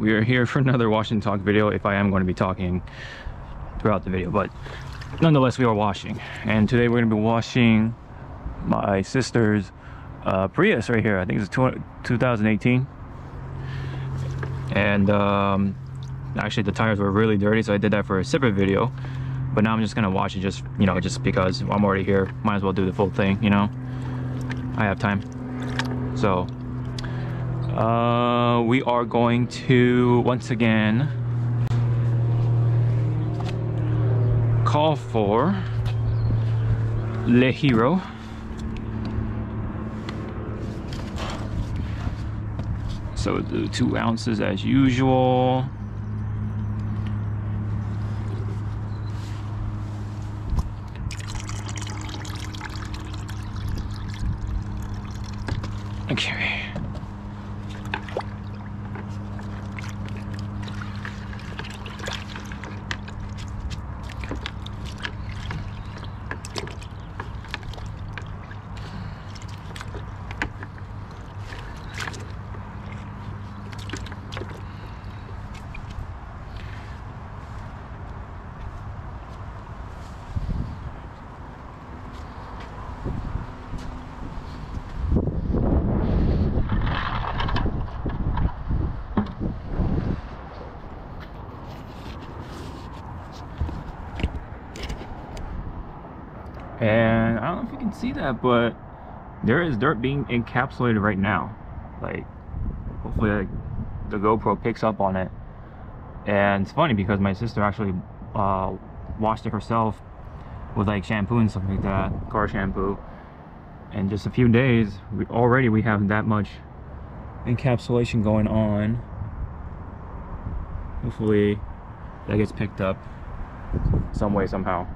we are here for another washing talk video if I am going to be talking throughout the video but nonetheless we are washing. And today we're going to be washing my sister's uh, Prius right here. I think it's 2018 and um, actually the tires were really dirty so I did that for a separate video. But now I'm just gonna wash it just you know just because I'm already here. Might as well do the full thing you know? I have time. So uh, we are going to once again call for Le Hero. So the two ounces as usual okay and Can see that but there is dirt being encapsulated right now. Like hopefully like, the GoPro picks up on it. And it's funny because my sister actually uh, washed it herself with like shampoo and stuff like that car shampoo. And just a few days we already we have that much encapsulation going on. Hopefully that gets picked up some way somehow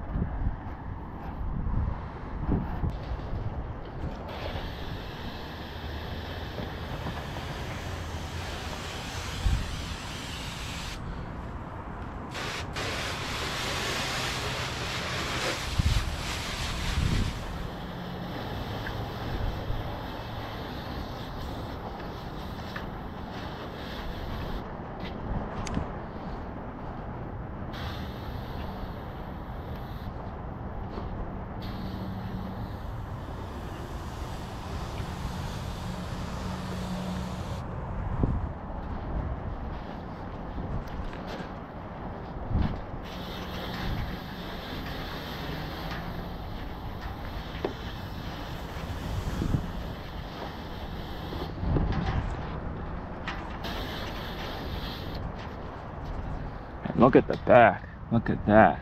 Look at the back. Look at that.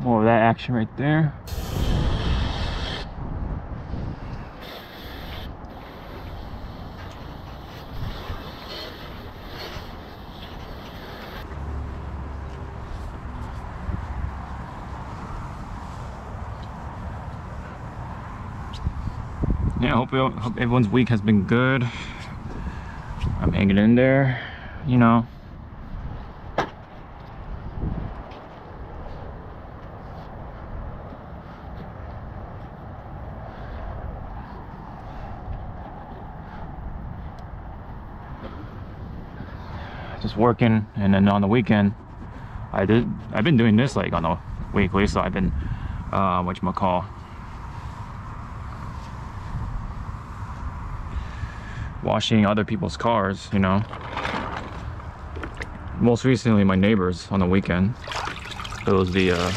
More of that action right there. Hope, hope everyone's week has been good. I'm hanging in there, you know. Just working, and then on the weekend, I did. I've been doing this like on a weekly, so I've been, uh, you call washing other people's cars, you know. Most recently, my neighbors on the weekend. It was the uh,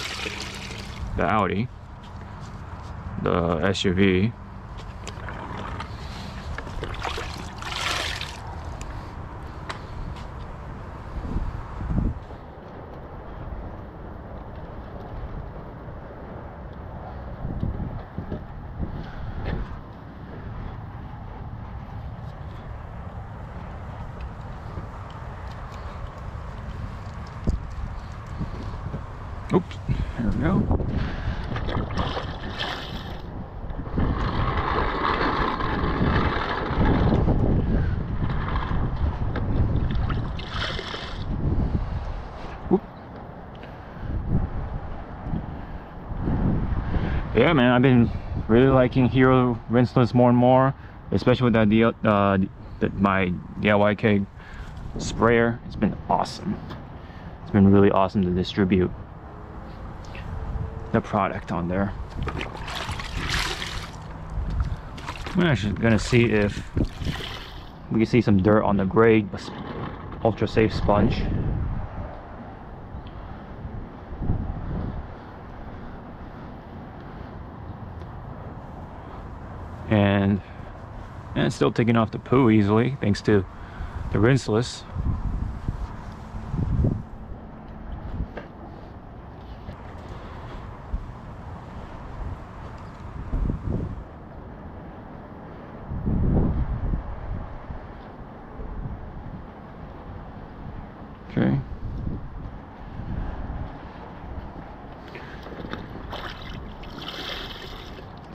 the Audi, the SUV. Oops, there we go. Oop. yeah man i've been really liking hero rinseless more and more especially with that deal uh the, my diy keg sprayer. It's been awesome. It's been really awesome to distribute the product on there. I'm actually gonna see if we can see some dirt on the gray ultra safe sponge and, and still taking off the poo easily thanks to the rinseless Okay.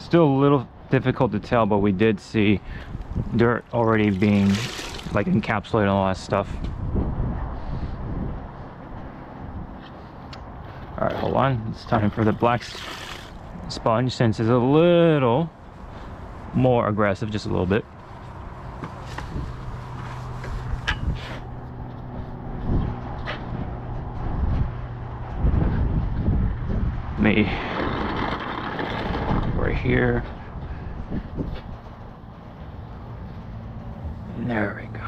Still a little difficult to tell, but we did see dirt already being like encapsulated and all that stuff. All right, hold on. It's time for the black sponge since it's a little more aggressive, just a little bit. Me right here. There we go.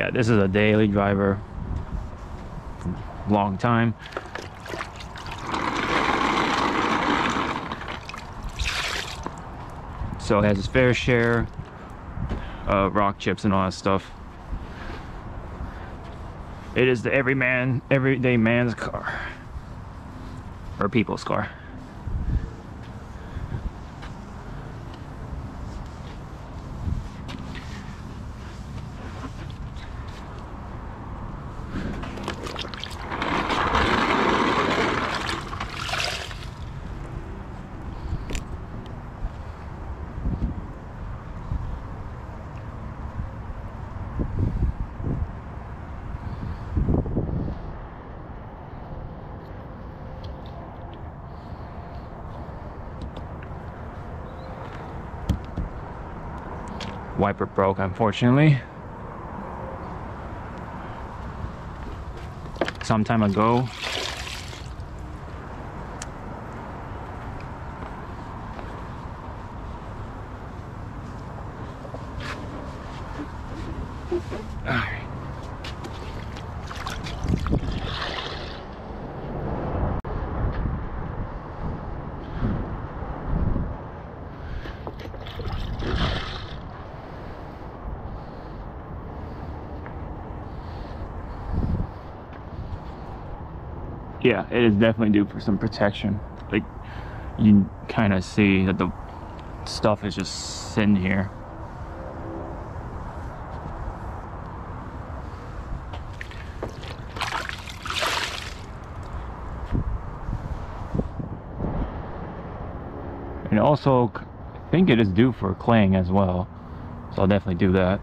Yeah this is a daily driver. Long time. So it has its fair share of rock chips and all that stuff. It is the everyman everyday man's car. Or people's car wiper broke unfortunately. Some time ago yeah it is definitely due for some protection. Like you kind of see that the stuff is just sitting here. And also I think it is due for claying as well. So I'll definitely do that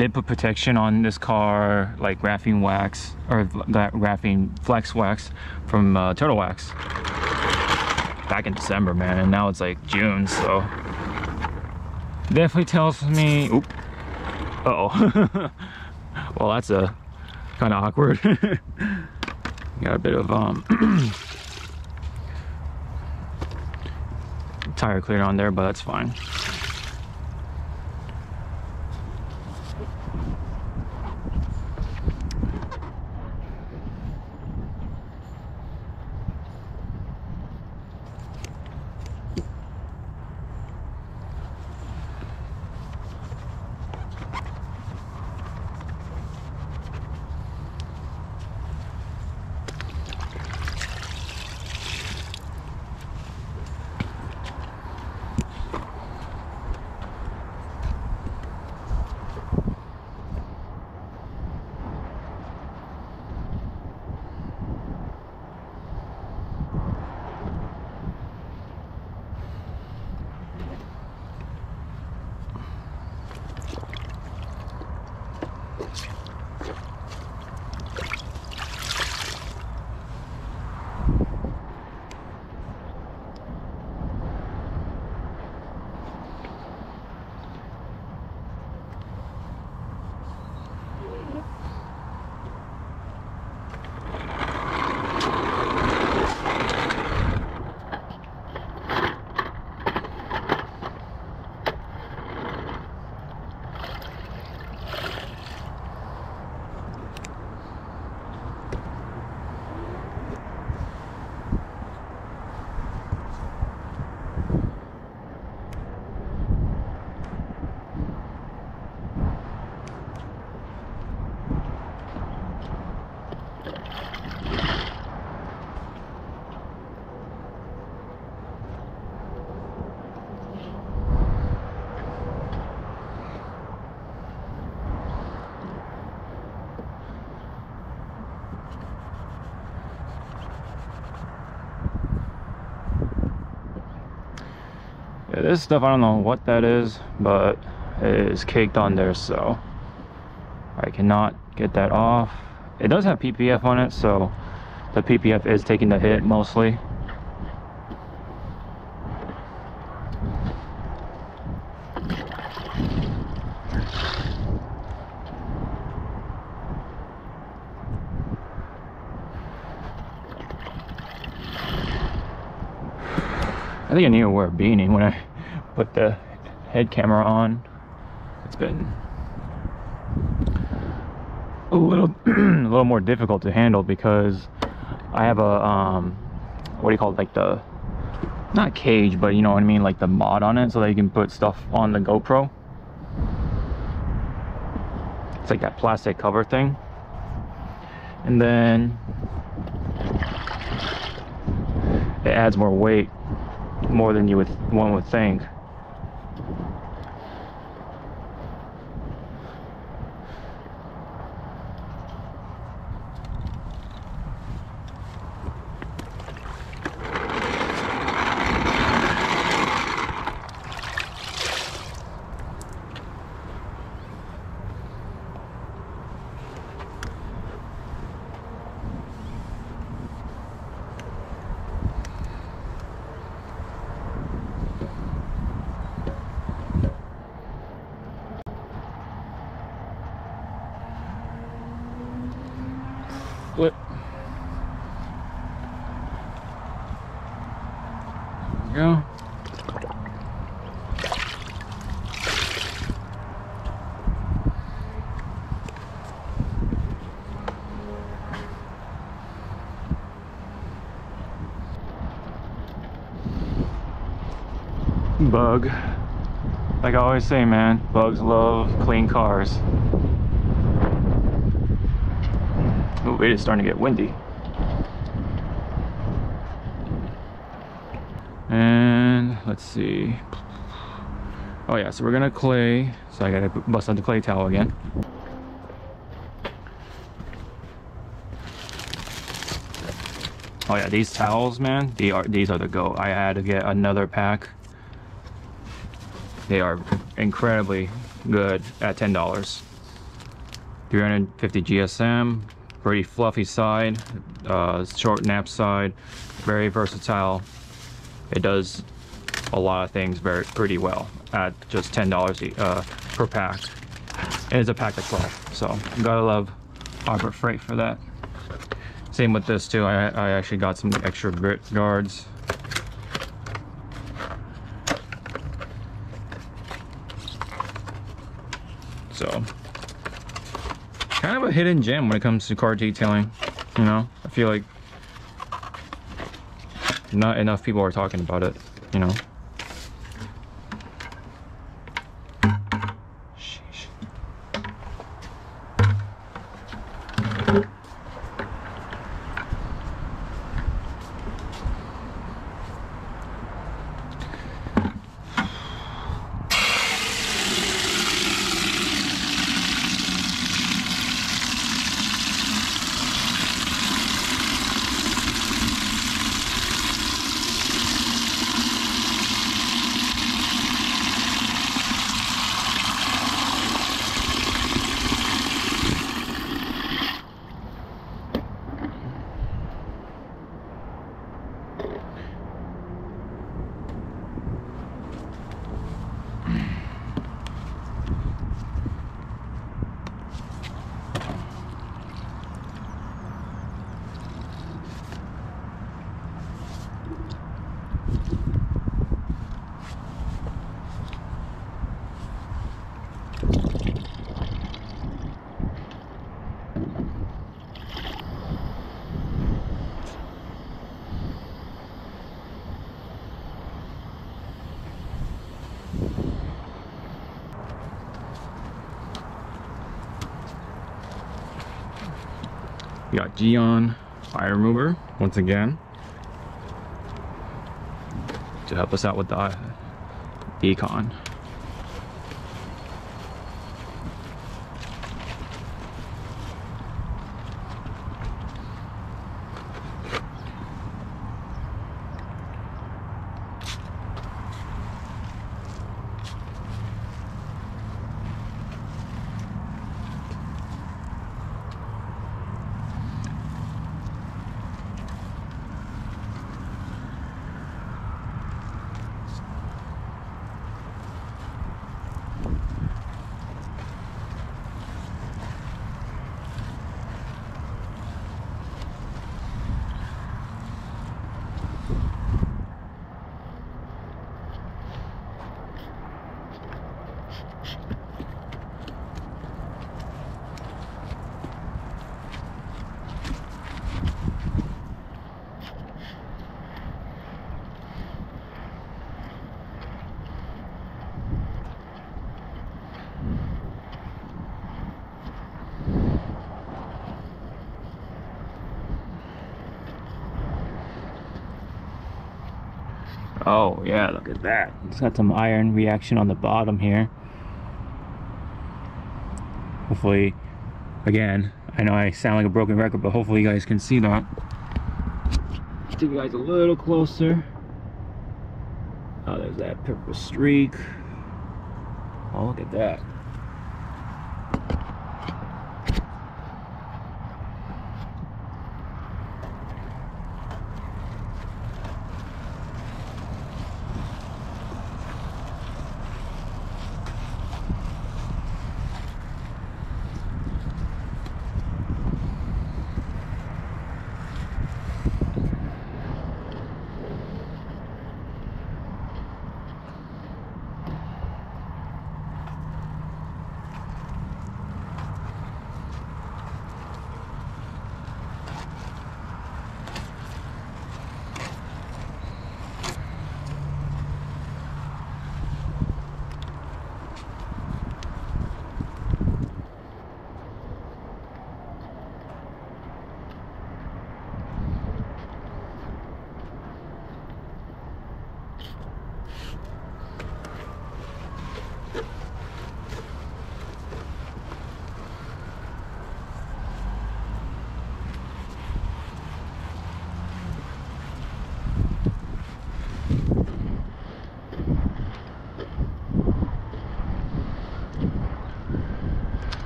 did put protection on this car, like graphene wax or graphene flex wax from uh, Turtle Wax back in December, man, and now it's like June, so definitely tells me. Oop. Uh oh. well, that's a kind of awkward. Got a bit of um tire clear on there, but that's fine. This stuff, I don't know what that is, but it is caked on there, so I cannot get that off. It does have PPF on it, so the PPF is taking the hit mostly. I think I need to wear a beanie when I put the head camera on. It's been a little a little more difficult to handle because I have a um what do you call it like the not cage but you know what I mean like the mod on it so that you can put stuff on the GoPro it's like that plastic cover thing and then it adds more weight more than you would one would think. Flip. There we go. Bug. Like I always say, man, bugs love clean cars. Ooh, it is starting to get windy. And let's see. Oh yeah, so we're gonna clay. So I gotta bust out the clay towel again. Oh yeah, these towels, man, they are these are the go. I had to get another pack. They are incredibly good at ten dollars. 350 GSM, pretty fluffy side, uh, short nap side, very versatile. It does a lot of things very pretty well at just $10 uh, per pack. And it's a pack of 12, so gotta love Harbor Freight for that. Same with this too, I, I actually got some extra grit guards. So, kind of a hidden gem when it comes to car detailing, you know? I feel like not enough people are talking about it, you know? We got Gyeon fire remover once again to help us out with the uh, econ. Oh yeah, look at that. It's got some iron reaction on the bottom here. Hopefully, again, I know I sound like a broken record, but hopefully you guys can see that. Take you guys a little closer. Oh, there's that purple streak. Oh, look at that.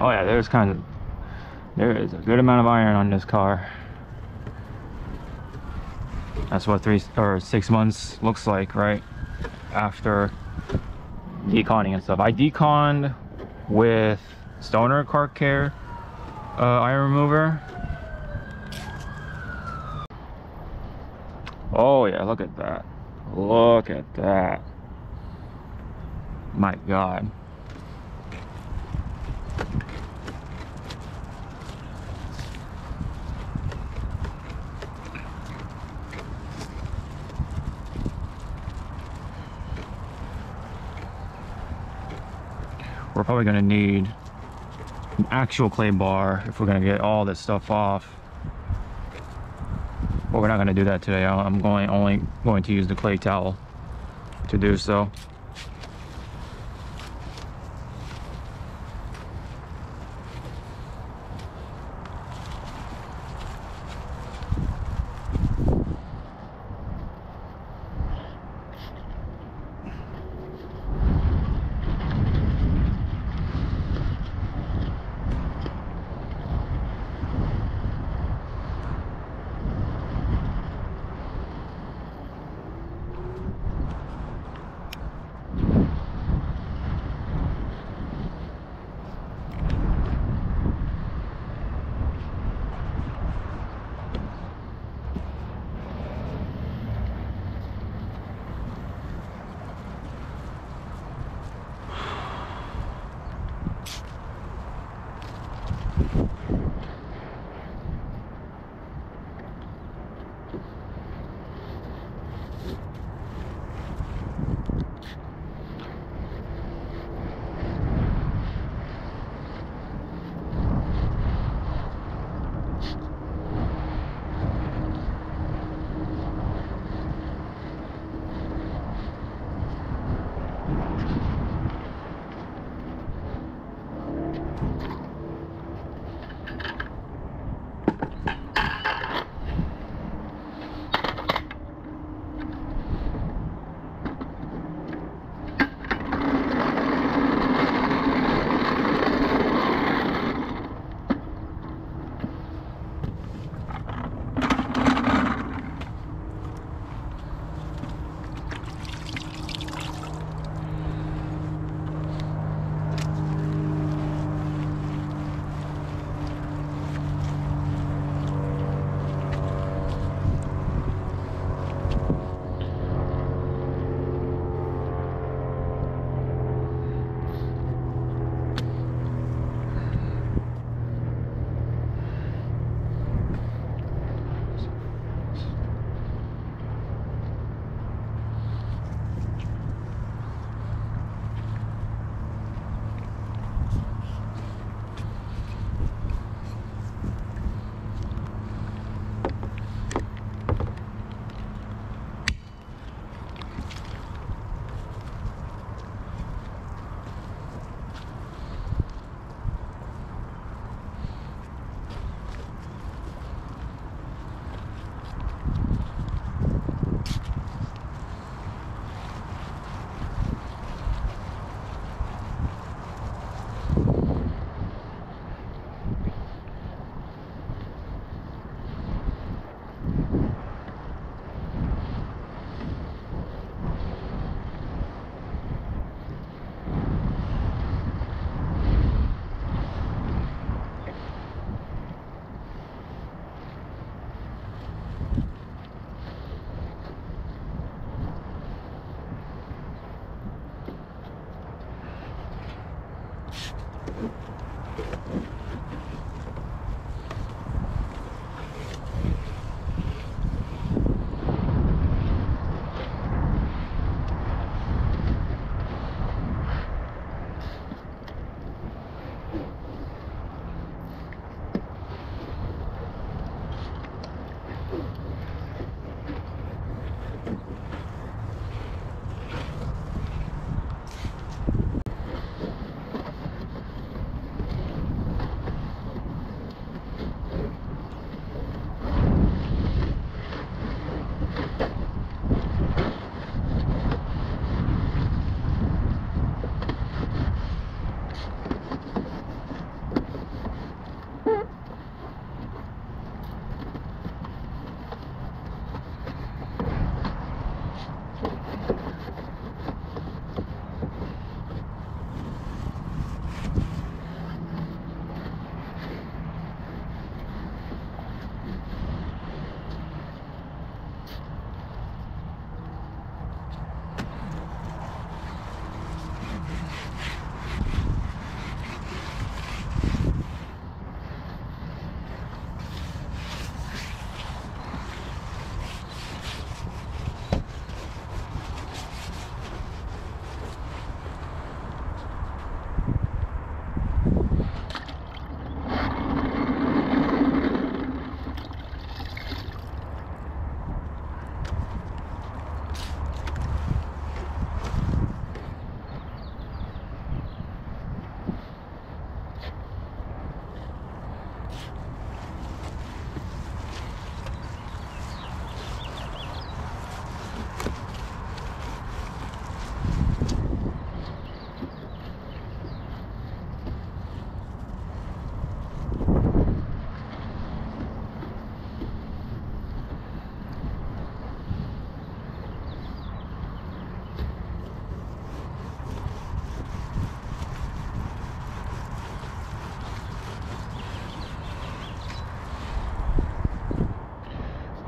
Oh yeah, there's kind of There is a good amount of iron on this car. That's what three or six months looks like, right? After deconning and stuff. I deconned with Stoner Car Care uh, iron remover. Oh yeah, look at that. Look at that. My God. We're probably going to need an actual clay bar if we're going to get all this stuff off. But we're not going to do that today. I'm going only going to use the clay towel to do so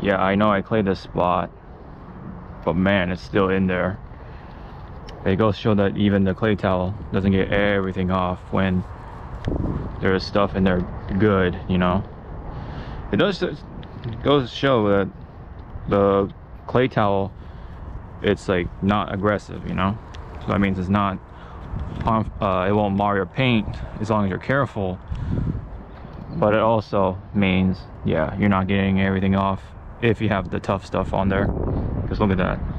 yeah, I know I clayed this spot, but man, it's still in there. It goes to show that even the clay towel doesn't get everything off when there's stuff in there good, you know. It does it goes to show that the clay towel, it's like not aggressive, you know. So that means it's not, uh, it won't mar your paint as long as you're careful. But it also means, yeah, you're not getting everything off if you have the tough stuff on there. Because look at that.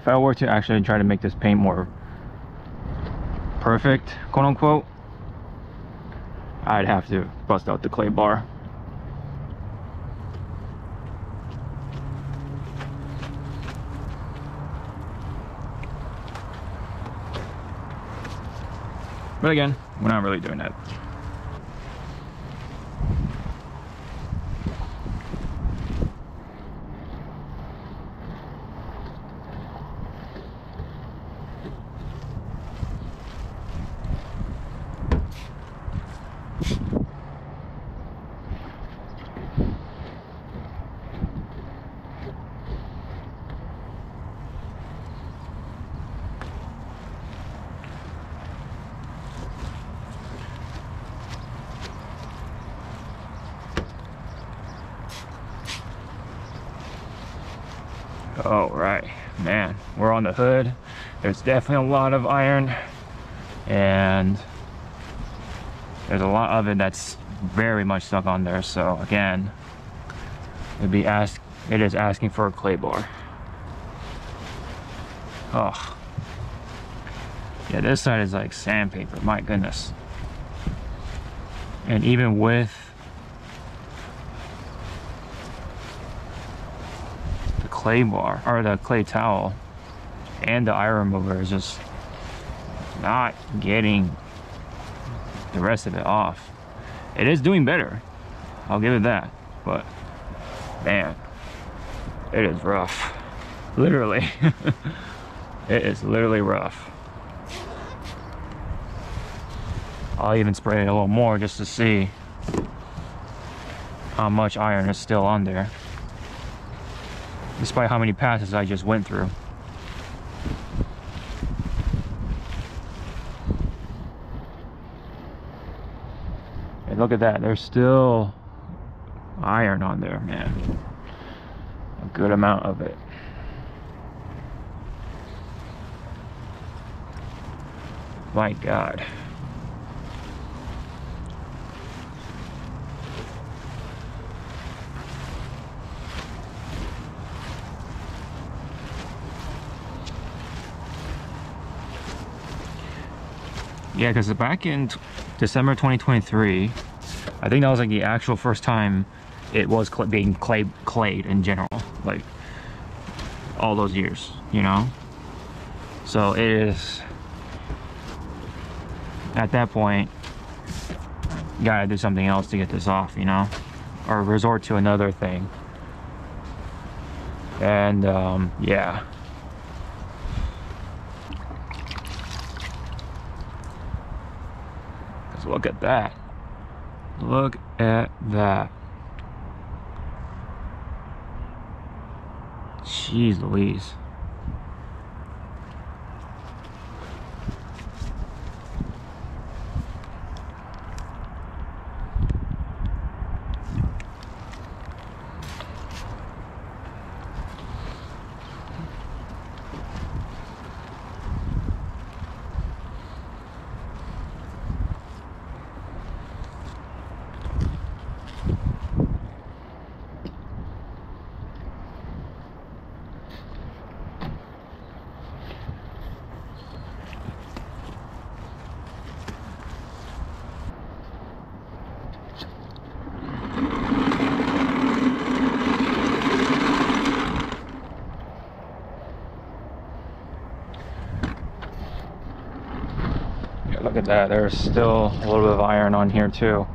If I were to actually try to make this paint more perfect quote unquote I'd have to bust out the clay bar. But again we're not really doing that All right, man, we're on the hood. Definitely a lot of iron and there's a lot of it that's very much stuck on there. So again, it'd be ask, it is asking for a clay bar. Oh, yeah, this side is like sandpaper, my goodness. And even with the clay bar or the clay towel and the iron remover is just not getting the rest of it off. It is doing better. I'll give it that. But man, it is rough. Literally. it is literally rough. I'll even spray it a little more just to see how much iron is still on there despite how many passes I just went through. Look at that, there's still iron on there, man. A good amount of it. My God. Yeah, because back in December 2023, I think that was like the actual first time it was cl being clay clayed in general, like all those years, you know? So it is, at that point, gotta do something else to get this off, you know? Or resort to another thing. And um, yeah. Cause look at that. Look at that. Jeez Louise. At that. There's still a little bit of iron on here too.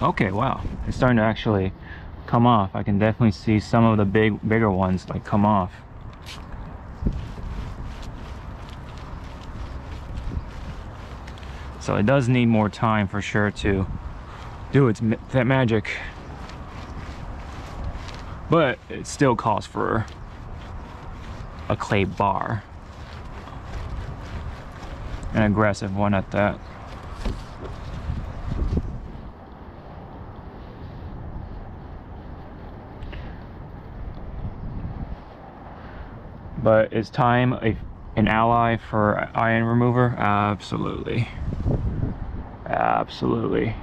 Okay, wow. It's starting to actually come off. I can definitely see some of the big, bigger ones like come off. So it does need more time for sure to do its that magic. But it still calls for a clay bar. An aggressive one at that. But is time a, an ally for iron remover? Absolutely. Absolutely.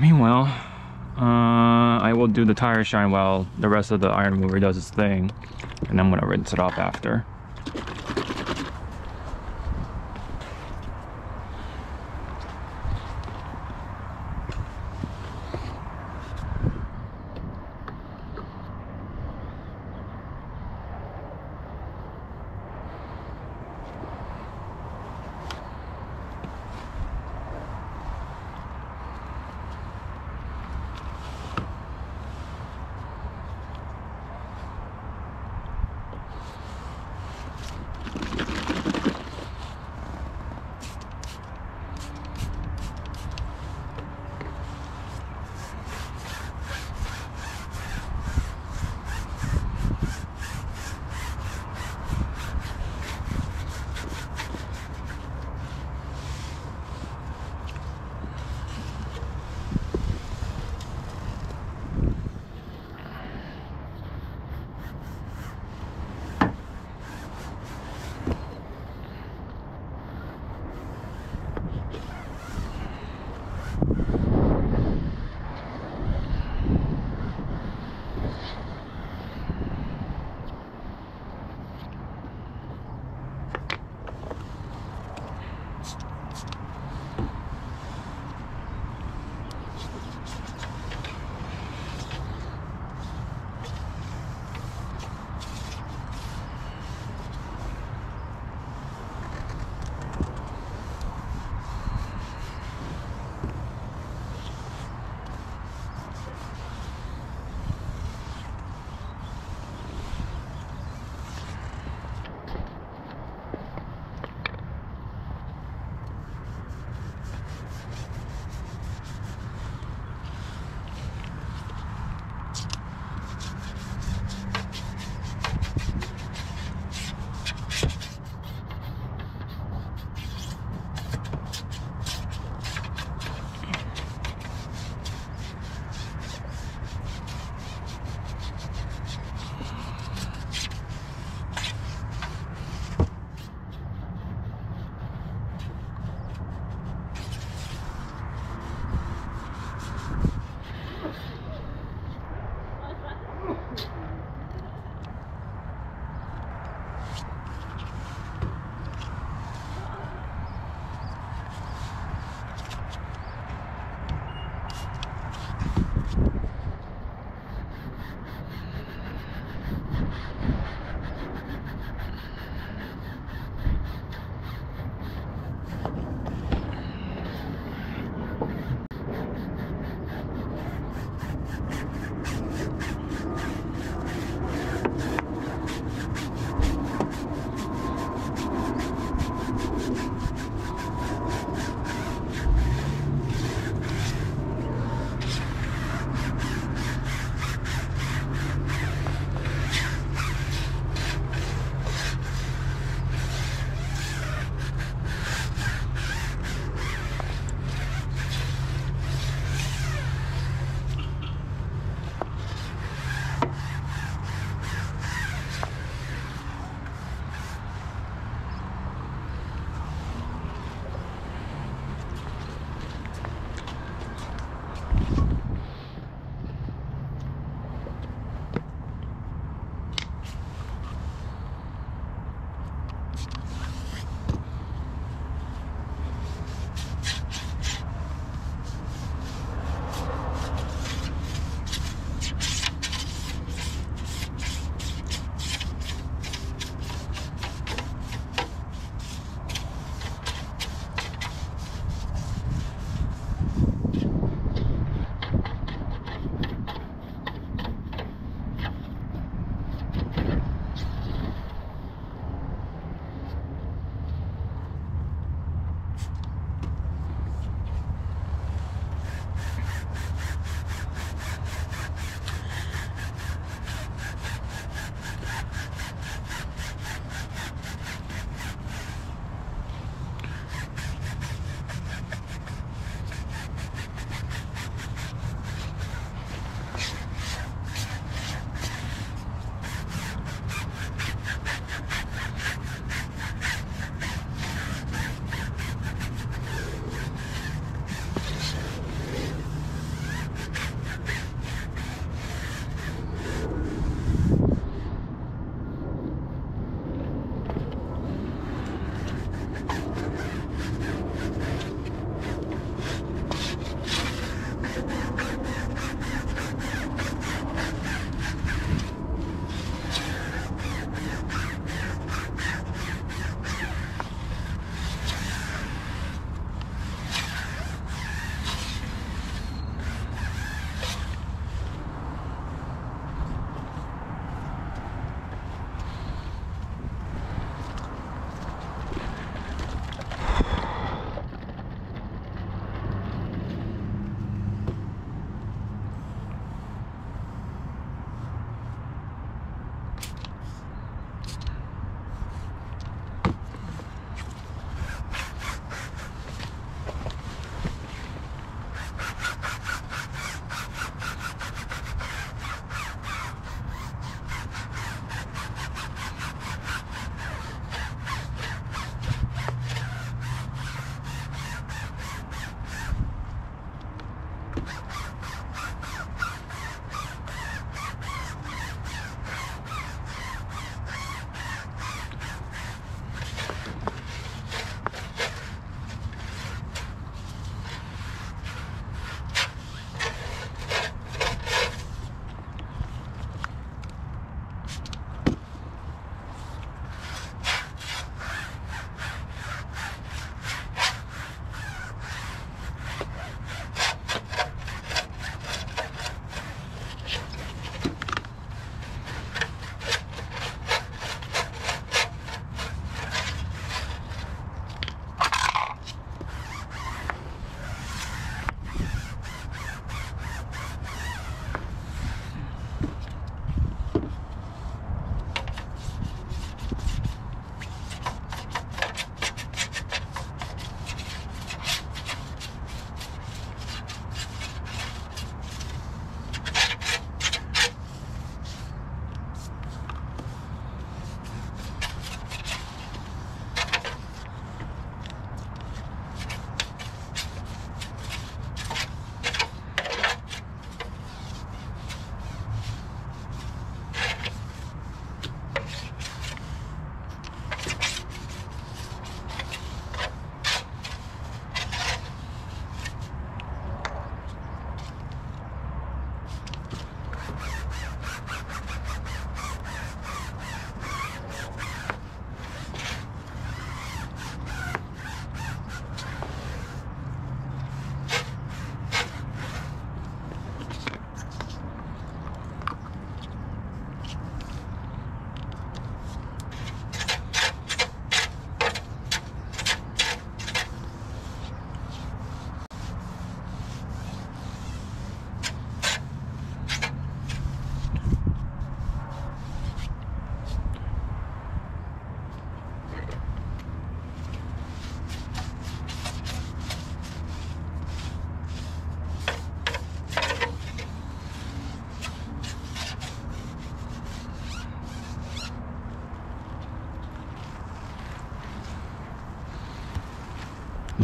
Meanwhile, uh, I will do the tire shine while the rest of the iron mover does its thing. And I'm gonna rinse it off after.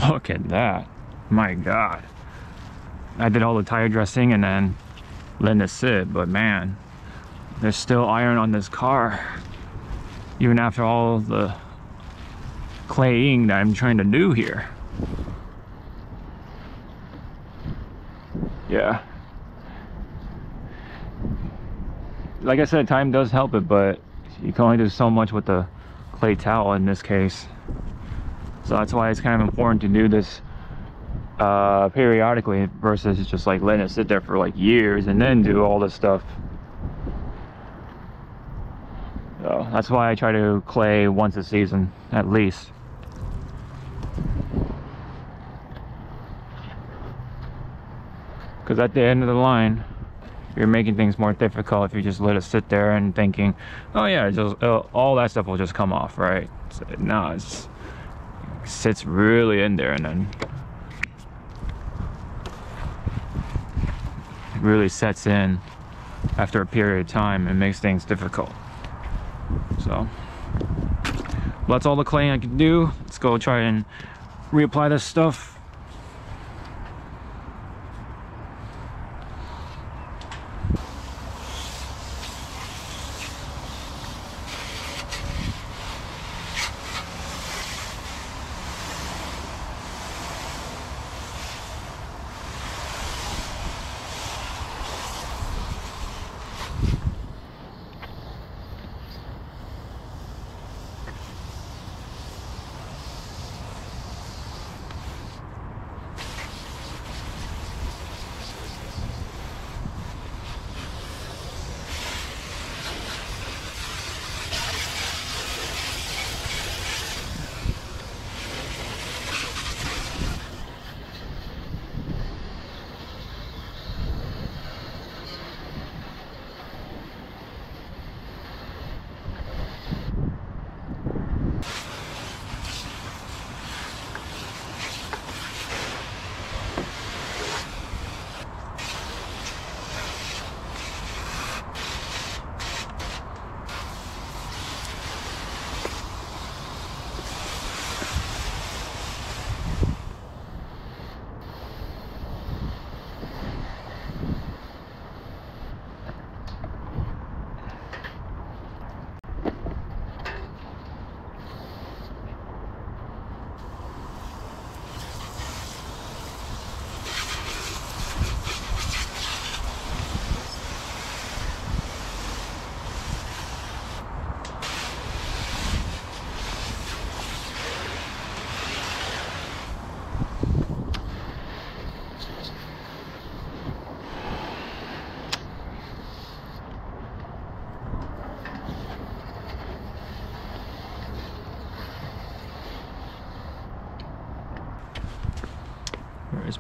Look at that. My God. I did all the tire dressing and then letting it sit, but man, there's still iron on this car. Even after all the claying that I'm trying to do here. Yeah. Like I said, time does help it, but you can only do so much with the clay towel in this case. So that's why it's kind of important to do this uh, periodically versus just like letting it sit there for like years and then do all this stuff. So that's why I try to clay once a season at least. Because at the end of the line, you're making things more difficult if you just let it sit there and thinking, oh yeah, just uh, all that stuff will just come off, right? So, no, it's, it sits really in there and then really sets in after a period of time and makes things difficult. So that's all the clay I can do. Let's go try and reapply this stuff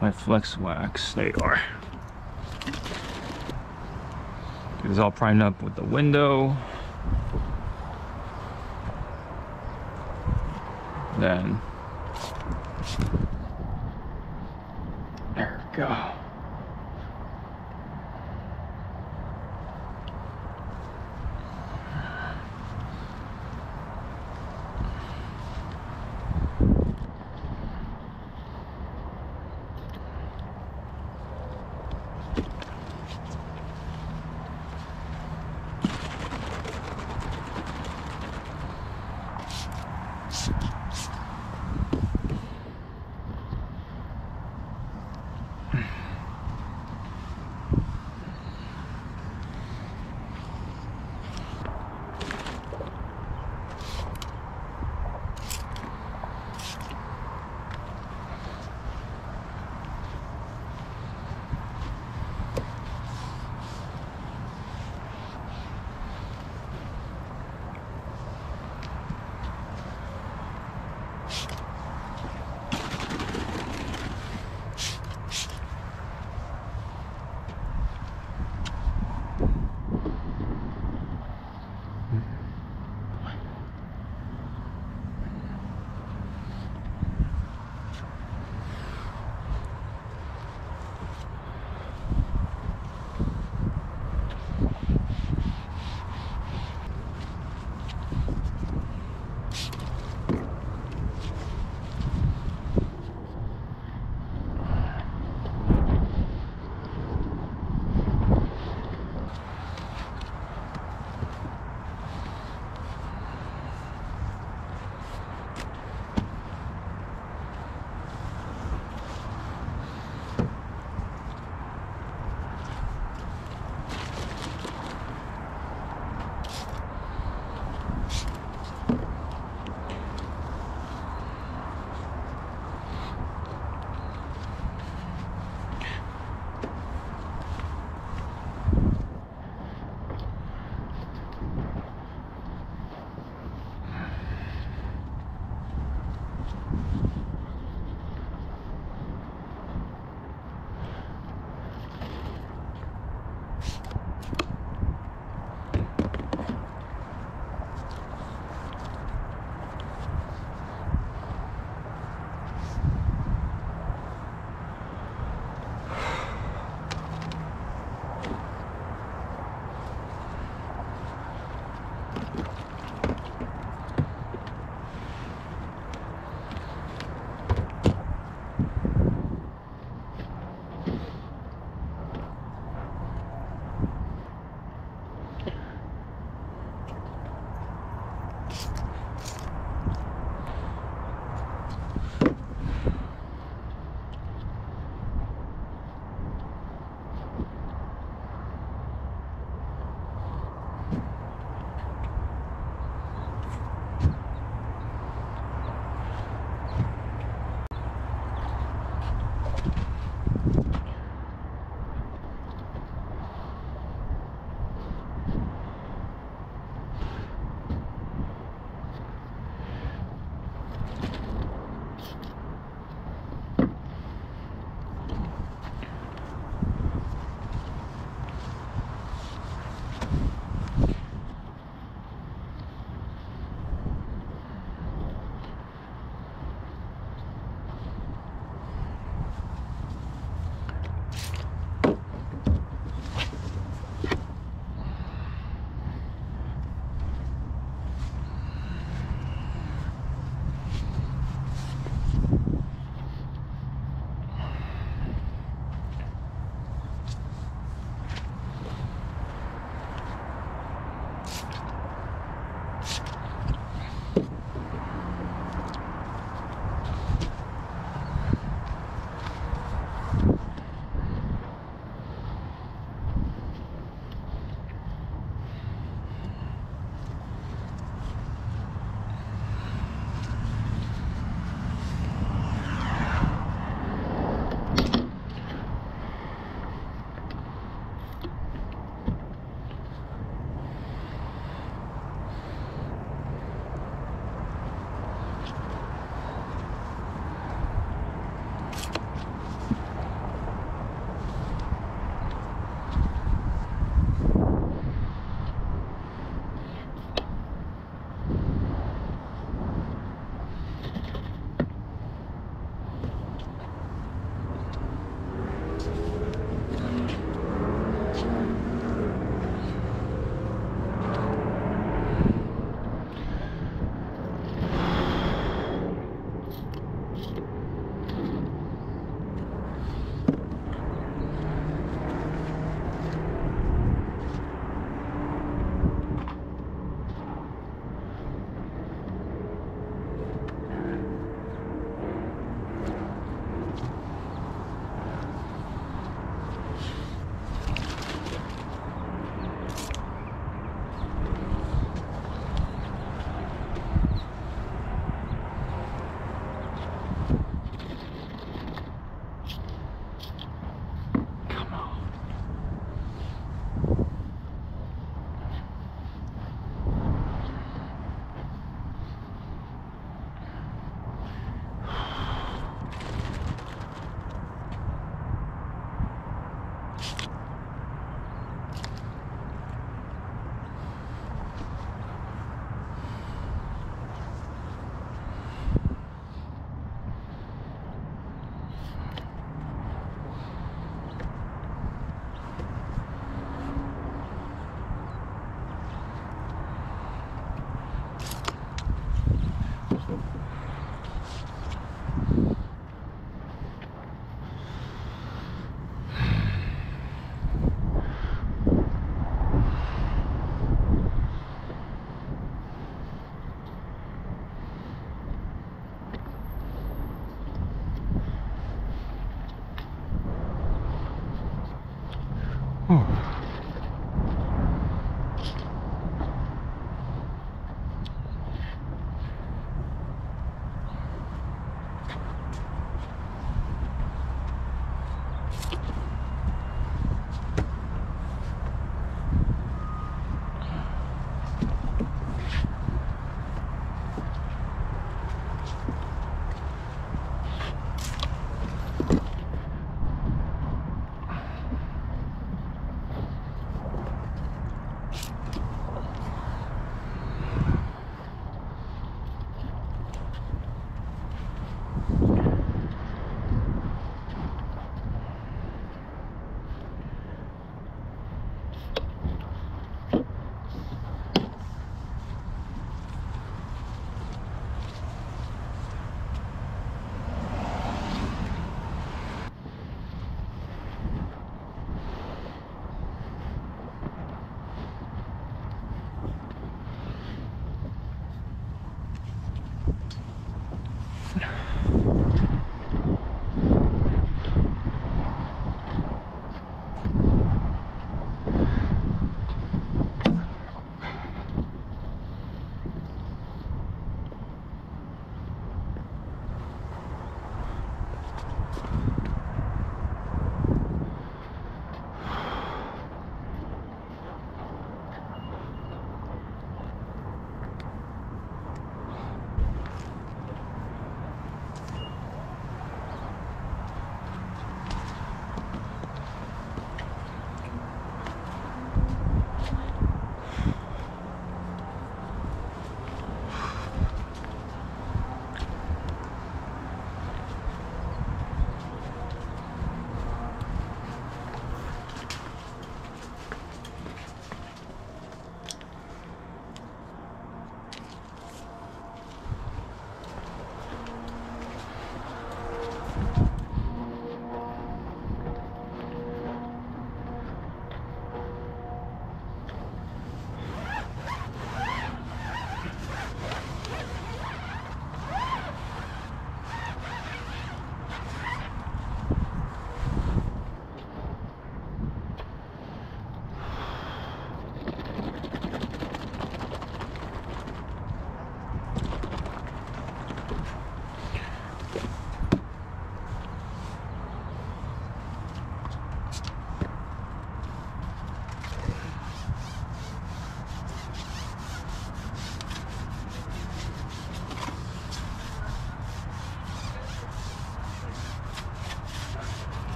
my flex wax? There you are. It's all primed up with the window. Then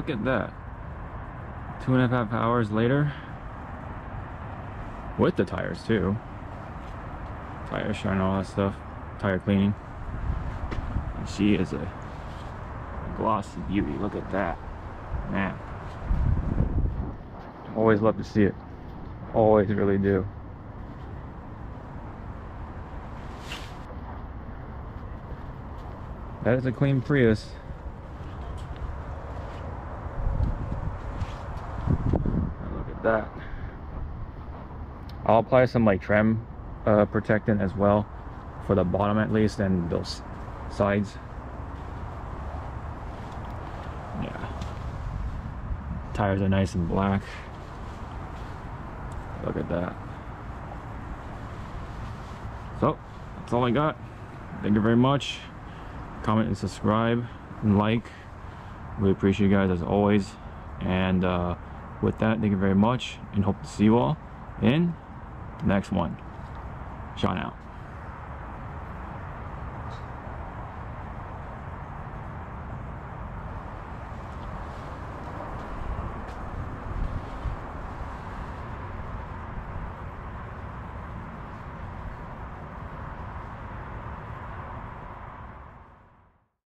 look at that. Two and a half hours later. With the tires too. Tire shine, all that stuff. Tire cleaning. And she is a glossy beauty. Look at that. Man. Always love to see it. Always really do. That is a clean Prius. Look at that. I'll apply some like trim uh, protectant as well for the bottom at least and those sides. Yeah. Tires are nice and black. Look at that. So, that's all I got. Thank you very much. Comment and subscribe and like. We appreciate you guys as always. And uh, with that, thank you very much and hope to see you all in next one. Sean out.